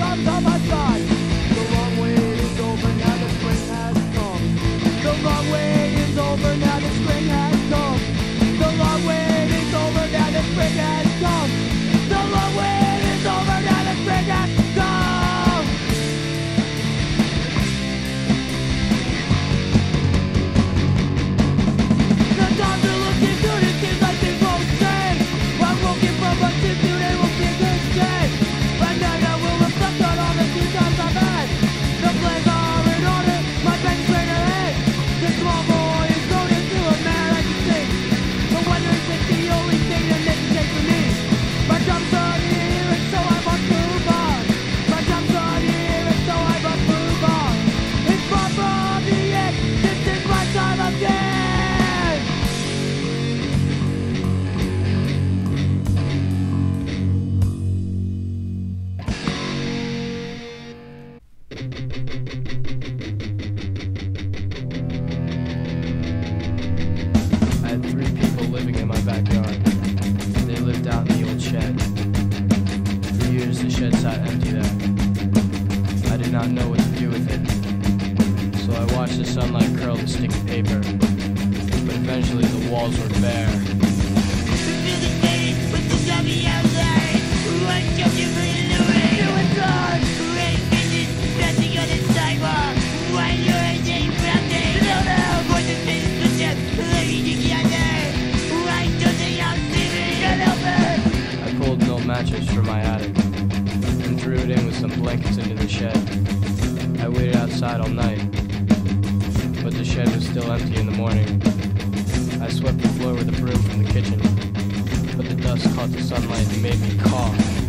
Come, come, longer, but eventually the walls were bare. I pulled an old mattress from my attic and threw it in with some blankets into the shed. I waited outside all night but the shed was still empty in the morning. I swept the floor with a broom from the kitchen, but the dust caught the sunlight and made me cough.